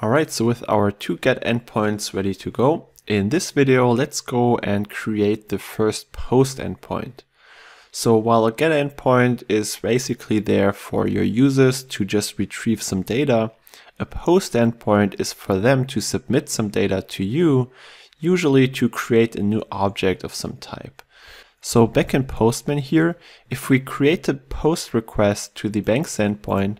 Alright, so with our two get endpoints ready to go, in this video let's go and create the first post endpoint. So while a get endpoint is basically there for your users to just retrieve some data, a post endpoint is for them to submit some data to you, usually to create a new object of some type. So back in Postman here, if we create a post request to the banks endpoint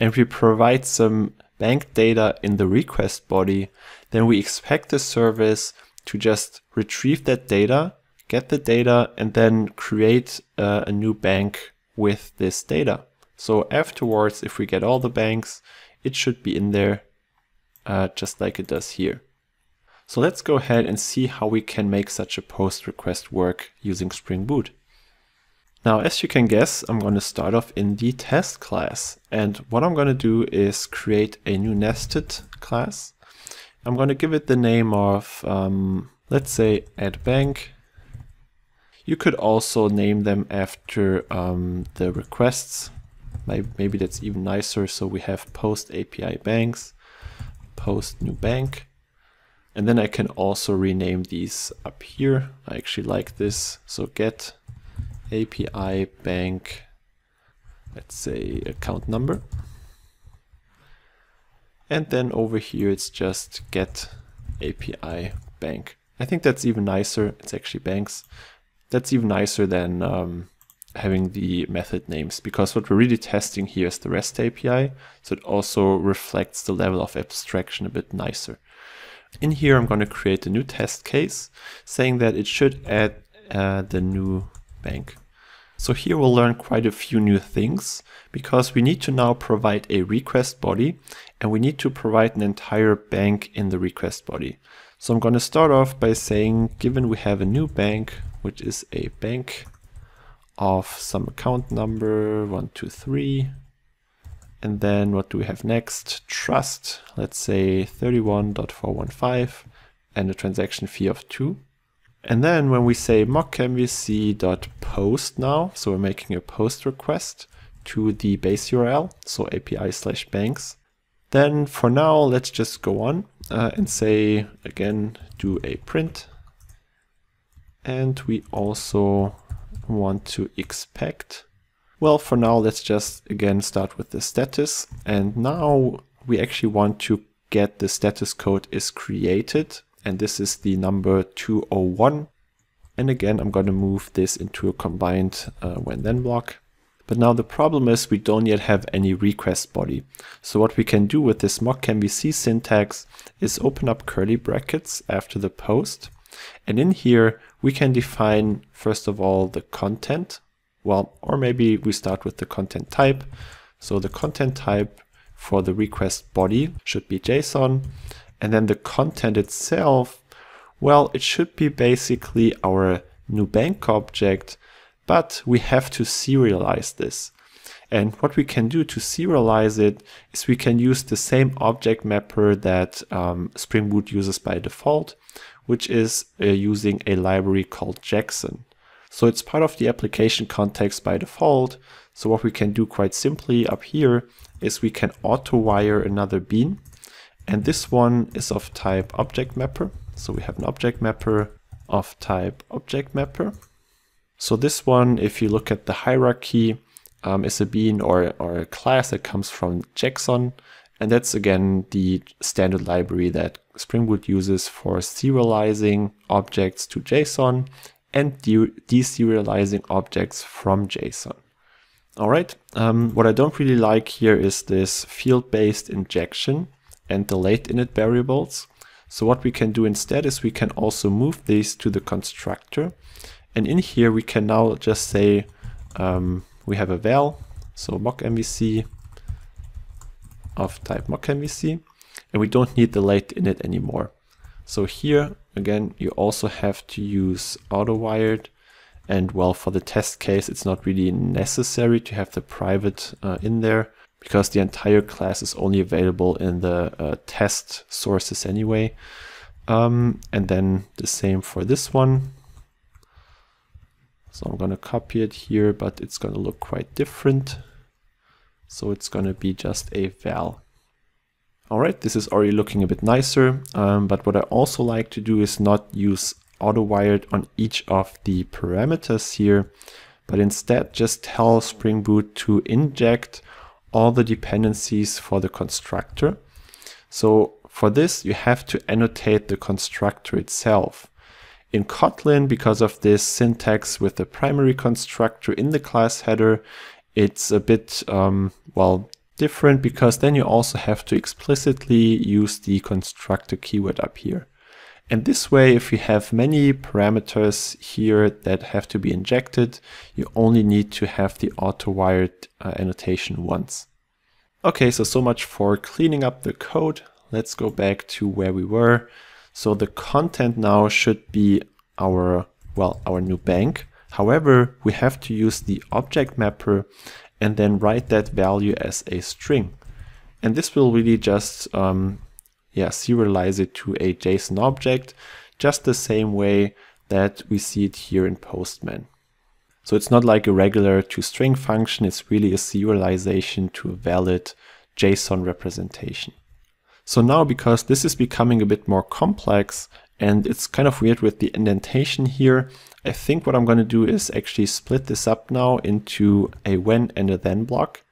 and we provide some bank data in the request body, then we expect the service to just retrieve that data, get the data, and then create uh, a new bank with this data. So afterwards, if we get all the banks, it should be in there uh, just like it does here. So let's go ahead and see how we can make such a post request work using Spring Boot. Now, as you can guess, I'm going to start off in the test class. And what I'm going to do is create a new nested class. I'm going to give it the name of, um, let's say, add bank. You could also name them after um, the requests. Maybe that's even nicer. So we have post API banks, post new bank. And then I can also rename these up here. I actually like this. So get API bank, let's say account number. And then over here, it's just get API bank. I think that's even nicer. It's actually banks. That's even nicer than um, having the method names because what we're really testing here is the REST API. So it also reflects the level of abstraction a bit nicer. In here, I'm going to create a new test case saying that it should add uh, the new bank. So here we'll learn quite a few new things because we need to now provide a request body and we need to provide an entire bank in the request body. So I'm going to start off by saying, given we have a new bank, which is a bank of some account number, one, two, three. And then what do we have next? Trust, let's say 31.415 and a transaction fee of two. And then when we say mockmvc.post now, so we're making a post request to the base URL, so API slash banks, then for now, let's just go on uh, and say, again, do a print. And we also want to expect. Well, for now, let's just again start with the status. And now we actually want to get the status code is created and this is the number 201. And again, I'm going to move this into a combined uh, when then block. But now the problem is we don't yet have any request body. So what we can do with this mockmvc syntax is open up curly brackets after the post. And in here, we can define, first of all, the content. Well, or maybe we start with the content type. So the content type for the request body should be JSON. And then the content itself, well, it should be basically our new bank object, but we have to serialize this. And what we can do to serialize it is we can use the same object mapper that um, Spring Boot uses by default, which is uh, using a library called Jackson. So it's part of the application context by default. So what we can do quite simply up here is we can auto wire another bean and this one is of type object mapper. So we have an object mapper of type object mapper. So this one, if you look at the hierarchy, um, is a bean or, or a class that comes from Jackson. And that's again the standard library that Spring Boot uses for serializing objects to JSON and de deserializing objects from JSON. All right, um, what I don't really like here is this field-based injection and the late init variables. So what we can do instead is we can also move these to the constructor. And in here we can now just say um, we have a val, so mock MVC of type mock MVC, and we don't need the late init anymore. So here, again, you also have to use auto-wired. And well, for the test case, it's not really necessary to have the private uh, in there because the entire class is only available in the uh, test sources anyway. Um, and then the same for this one. So I'm going to copy it here, but it's going to look quite different. So it's going to be just a val. All right, this is already looking a bit nicer, um, but what I also like to do is not use auto-wired on each of the parameters here, but instead just tell Spring Boot to inject all the dependencies for the constructor. So for this, you have to annotate the constructor itself. In Kotlin, because of this syntax with the primary constructor in the class header, it's a bit, um, well, different because then you also have to explicitly use the constructor keyword up here. And this way, if you have many parameters here that have to be injected, you only need to have the auto-wired uh, annotation once. Okay, so so much for cleaning up the code. Let's go back to where we were. So the content now should be our, well, our new bank. However, we have to use the object mapper and then write that value as a string. And this will really just um, yeah, serialize it to a JSON object, just the same way that we see it here in Postman. So it's not like a regular toString function, it's really a serialization to a valid JSON representation. So now, because this is becoming a bit more complex and it's kind of weird with the indentation here, I think what I'm going to do is actually split this up now into a when and a then block.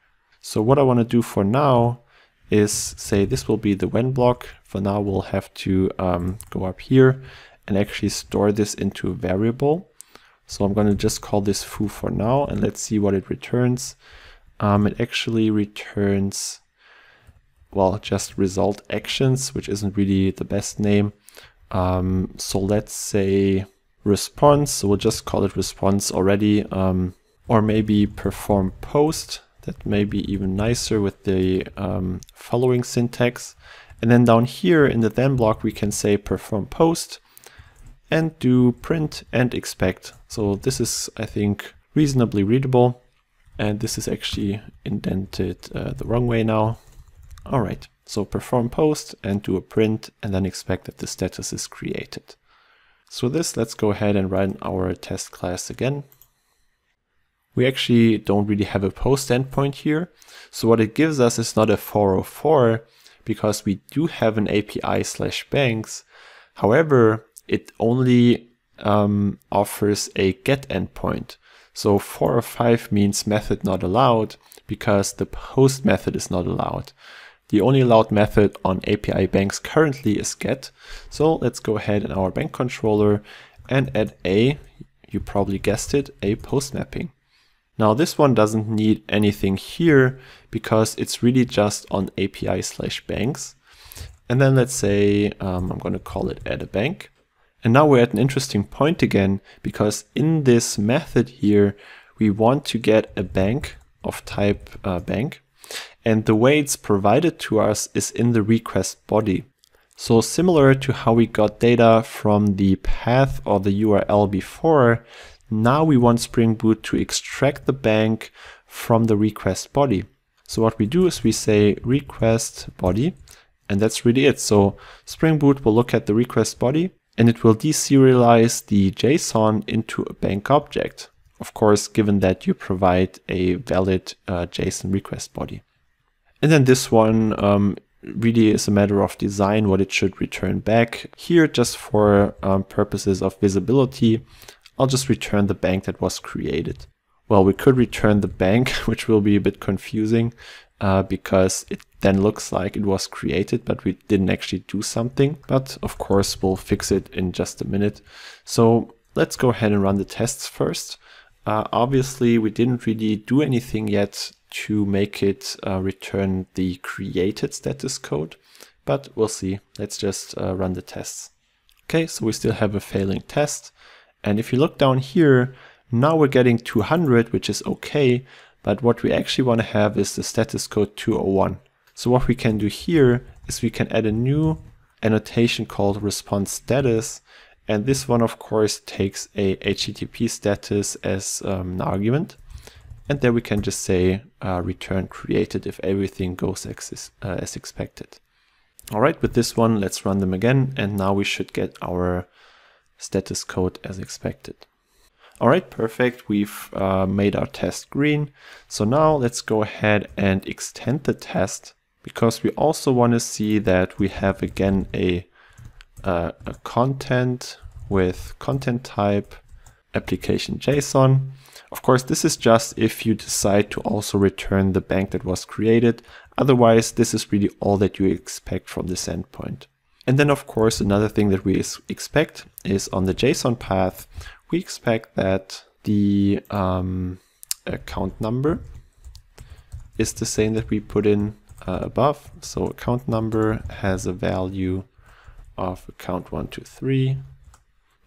So what I want to do for now is say this will be the when block. For now, we'll have to um, go up here and actually store this into a variable. So I'm going to just call this foo for now and let's see what it returns. Um, it actually returns, well, just result actions, which isn't really the best name. Um, so let's say response. So we'll just call it response already. Um, or maybe perform post. That may be even nicer with the um, following syntax. And then down here in the then block, we can say perform post and do print and expect. So this is, I think, reasonably readable. And this is actually indented uh, the wrong way now. All right, so perform post and do a print and then expect that the status is created. So this, let's go ahead and run our test class again. We actually don't really have a post endpoint here. So what it gives us is not a 404 because we do have an API slash banks. However, it only um, offers a get endpoint. So 405 means method not allowed because the post method is not allowed. The only allowed method on API banks currently is get. So let's go ahead in our bank controller and add a, you probably guessed it, a post mapping. Now this one doesn't need anything here because it's really just on API slash banks. And then let's say um, I'm going to call it add a bank. And now we're at an interesting point again because in this method here, we want to get a bank of type uh, bank. And the way it's provided to us is in the request body. So similar to how we got data from the path or the URL before, now we want Spring Boot to extract the bank from the request body. So what we do is we say request body, and that's really it. So Spring Boot will look at the request body and it will deserialize the JSON into a bank object. Of course, given that you provide a valid uh, JSON request body. And then this one um, really is a matter of design, what it should return back. Here, just for um, purposes of visibility, I'll just return the bank that was created. Well, we could return the bank, which will be a bit confusing uh, because it then looks like it was created, but we didn't actually do something. But of course, we'll fix it in just a minute. So let's go ahead and run the tests first. Uh, obviously, we didn't really do anything yet to make it uh, return the created status code, but we'll see. Let's just uh, run the tests. Okay, so we still have a failing test. And if you look down here, now we're getting 200, which is okay. But what we actually want to have is the status code 201. So what we can do here is we can add a new annotation called response status. And this one, of course, takes a HTTP status as um, an argument. And there we can just say uh, return created if everything goes as, uh, as expected. All right, with this one, let's run them again. And now we should get our status code as expected. All right, perfect. We've uh, made our test green. So now let's go ahead and extend the test because we also want to see that we have again a, uh, a content with content type application JSON. Of course, this is just if you decide to also return the bank that was created. Otherwise, this is really all that you expect from this endpoint. And then, of course, another thing that we expect is on the JSON path, we expect that the um, account number is the same that we put in uh, above. So account number has a value of account 123.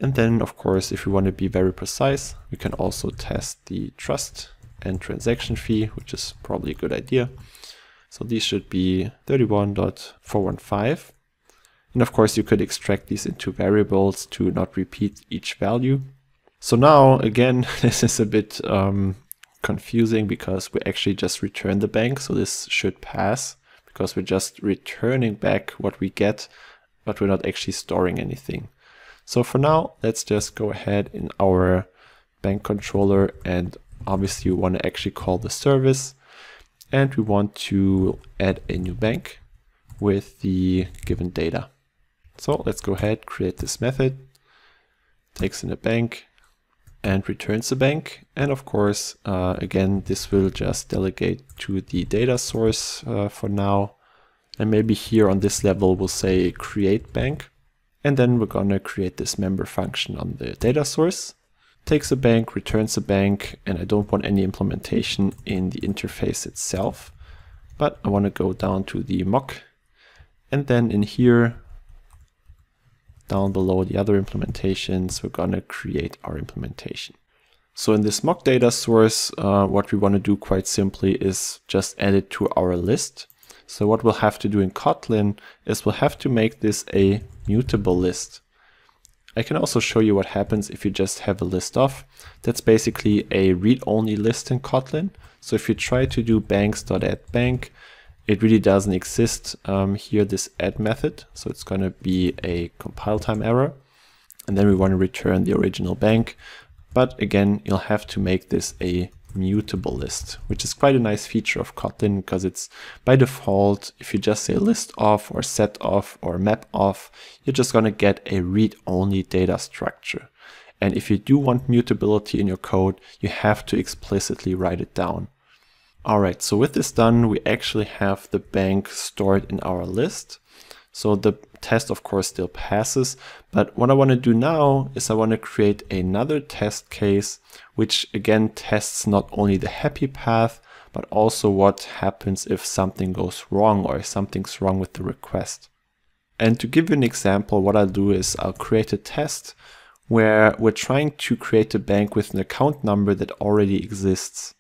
And then, of course, if we want to be very precise, we can also test the trust and transaction fee, which is probably a good idea. So these should be 31.415. And of course, you could extract these into variables to not repeat each value. So now, again, this is a bit um, confusing because we actually just return the bank. So this should pass because we're just returning back what we get, but we're not actually storing anything. So for now, let's just go ahead in our bank controller and obviously we want to actually call the service and we want to add a new bank with the given data. So let's go ahead, create this method, takes in a bank and returns a bank. And of course, uh, again, this will just delegate to the data source uh, for now. And maybe here on this level, we'll say create bank. And then we're gonna create this member function on the data source. Takes a bank, returns a bank, and I don't want any implementation in the interface itself. But I wanna go down to the mock. And then in here, down below the other implementations, we're going to create our implementation. So in this mock data source, uh, what we want to do quite simply is just add it to our list. So what we'll have to do in Kotlin is we'll have to make this a mutable list. I can also show you what happens if you just have a list of. That's basically a read-only list in Kotlin. So if you try to do banks.addBank, it really doesn't exist um, here, this add method. So it's going to be a compile time error. And then we want to return the original bank. But again, you'll have to make this a mutable list, which is quite a nice feature of Kotlin because it's by default, if you just say list of or set of or map of, you're just going to get a read-only data structure. And if you do want mutability in your code, you have to explicitly write it down. All right, so with this done, we actually have the bank stored in our list. So the test, of course, still passes. But what I want to do now is I want to create another test case, which again tests not only the happy path, but also what happens if something goes wrong or if something's wrong with the request. And to give you an example, what I'll do is I'll create a test where we're trying to create a bank with an account number that already exists.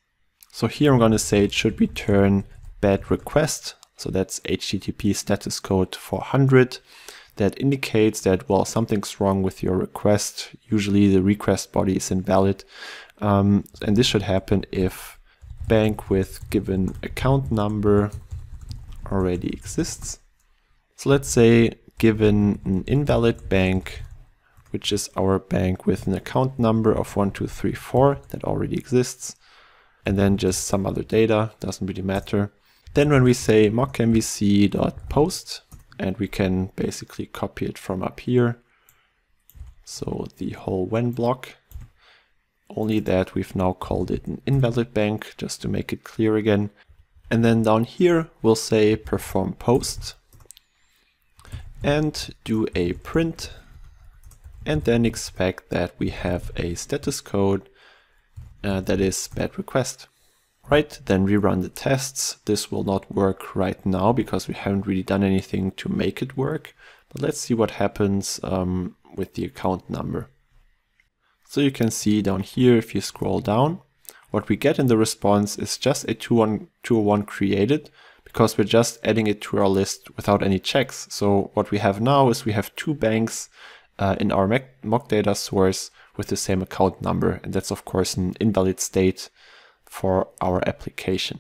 So here I'm going to say it should return bad request. So that's HTTP status code 400 that indicates that, well, something's wrong with your request. Usually the request body is invalid. Um, and this should happen if bank with given account number already exists. So let's say given an invalid bank, which is our bank with an account number of 1234 that already exists, and then just some other data, doesn't really matter. Then when we say mockmvc.post, and we can basically copy it from up here. So the whole when block, only that we've now called it an invalid bank, just to make it clear again. And then down here, we'll say perform post and do a print and then expect that we have a status code uh, that is bad request. Right, then rerun the tests. This will not work right now because we haven't really done anything to make it work. But let's see what happens um, with the account number. So you can see down here, if you scroll down, what we get in the response is just a 201 created because we're just adding it to our list without any checks. So what we have now is we have two banks uh, in our mock data source with the same account number. And that's of course an invalid state for our application.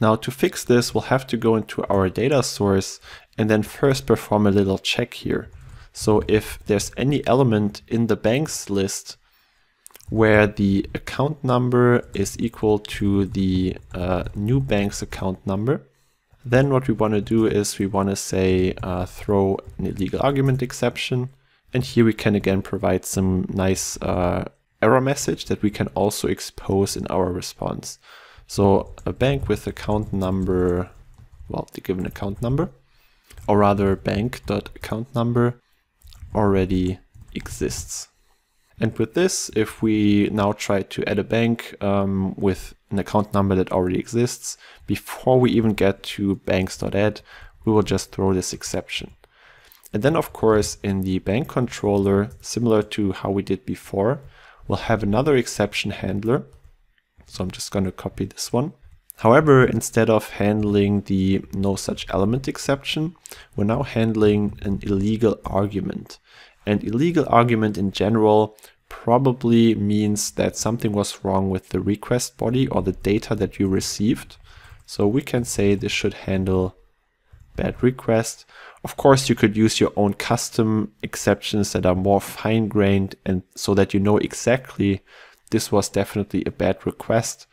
Now to fix this, we'll have to go into our data source and then first perform a little check here. So if there's any element in the banks list where the account number is equal to the uh, new bank's account number, Then what we want to do is we want to say uh, throw an illegal argument exception. And here we can again provide some nice uh, error message that we can also expose in our response. So a bank with account number, well, the given account number, or rather bank.account number already exists. And with this, if we now try to add a bank um, with an account number that already exists, before we even get to banks.add, we will just throw this exception. And then of course in the bank controller, similar to how we did before, we'll have another exception handler. So I'm just going to copy this one. However, instead of handling the no such element exception, we're now handling an illegal argument. And illegal argument in general probably means that something was wrong with the request body or the data that you received. So we can say this should handle bad request. Of course, you could use your own custom exceptions that are more fine grained and so that you know exactly this was definitely a bad request.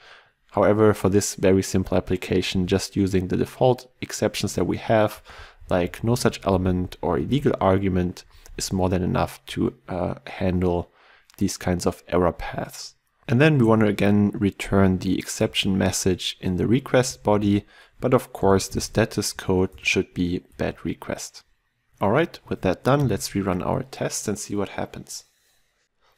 However, for this very simple application, just using the default exceptions that we have, like no such element or illegal argument, is more than enough to uh, handle these kinds of error paths. And then we want to again return the exception message in the request body, but of course the status code should be bad request. Alright, with that done, let's rerun our tests and see what happens.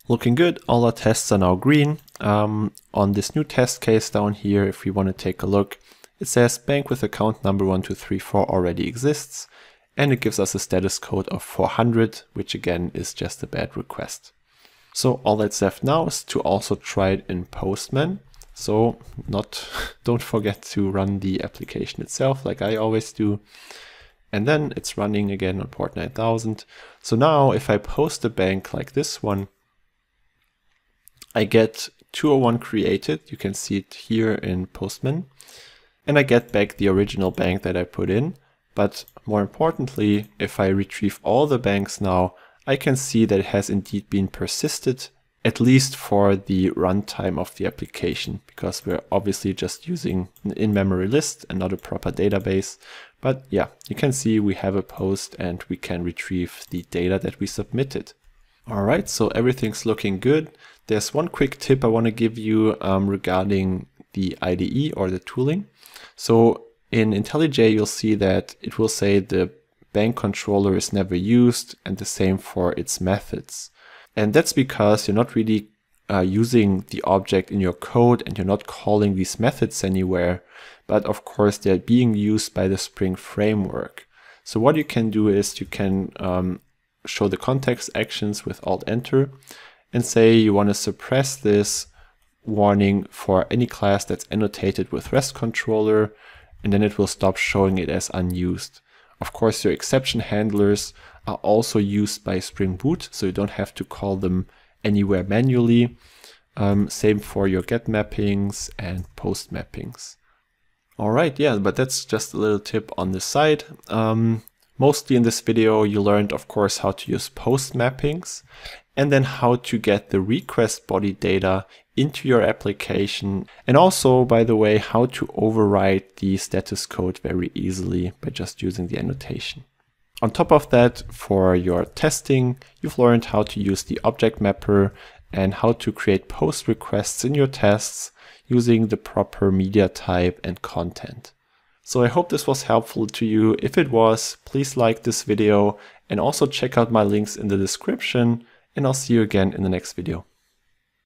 Looking good, all our tests are now green. Um, on this new test case down here, if we want to take a look, it says bank with account number 1234 already exists, and it gives us a status code of 400, which again is just a bad request. So all that's left now is to also try it in Postman. So not don't forget to run the application itself like I always do. And then it's running again on port 9000. So now if I post a bank like this one, I get 201 created. You can see it here in Postman. And I get back the original bank that I put in. But more importantly, if I retrieve all the banks now, I can see that it has indeed been persisted, at least for the runtime of the application, because we're obviously just using an in-memory list and not a proper database. But yeah, you can see we have a post and we can retrieve the data that we submitted. All right, so everything's looking good. There's one quick tip I want to give you um, regarding the IDE or the tooling. So in IntelliJ, you'll see that it will say the bank controller is never used and the same for its methods. And that's because you're not really uh, using the object in your code and you're not calling these methods anywhere, but of course they're being used by the Spring framework. So what you can do is you can um, show the context actions with Alt Enter and say you want to suppress this warning for any class that's annotated with REST controller and then it will stop showing it as unused. Of course, your exception handlers are also used by Spring Boot, so you don't have to call them anywhere manually. Um, same for your get mappings and post mappings. All right, yeah, but that's just a little tip on the side. Um, mostly in this video, you learned, of course, how to use post mappings and then how to get the request body data into your application. And also, by the way, how to override the status code very easily by just using the annotation. On top of that, for your testing, you've learned how to use the object mapper and how to create post requests in your tests using the proper media type and content. So I hope this was helpful to you. If it was, please like this video and also check out my links in the description and I'll see you again in the next video.